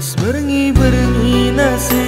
Mas merengi-berengi nasib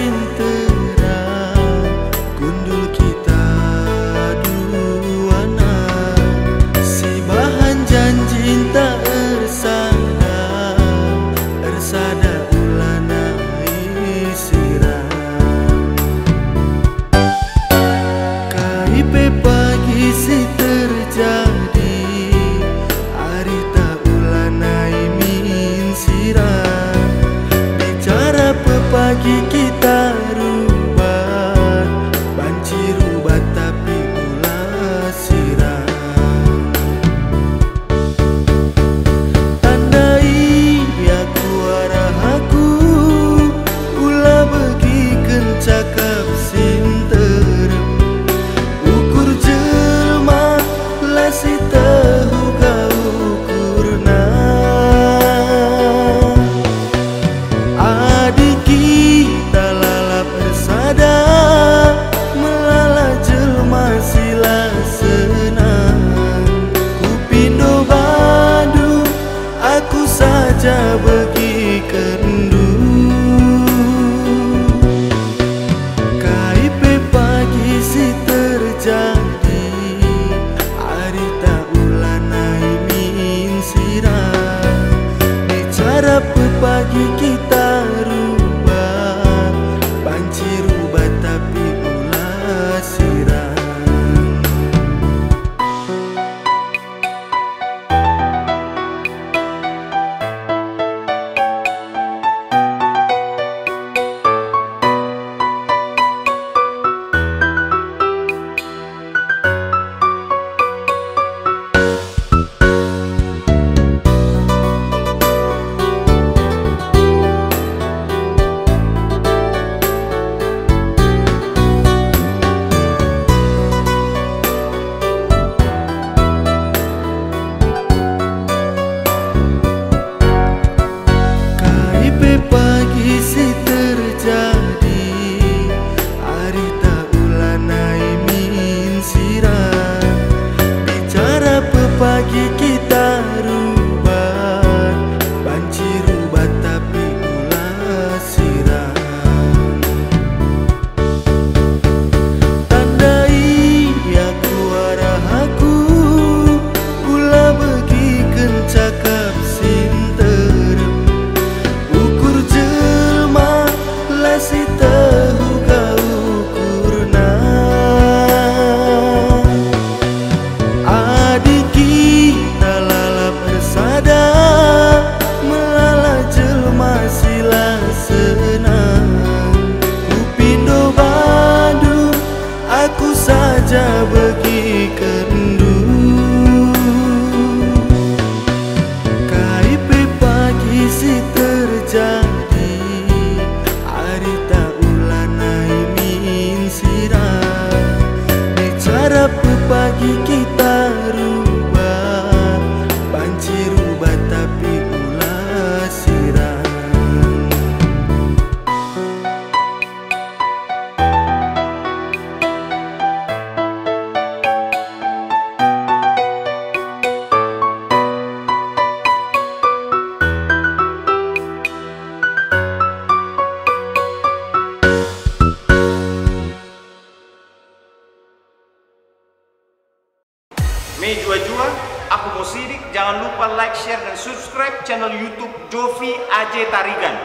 Mei jua-jua, aku mau sidik. Jangan lupa like, share, dan subscribe channel YouTube Jovi AJ Tarigan.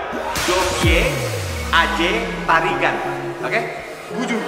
Jovi AJ Tarigan. Oke? Okay? Bujur.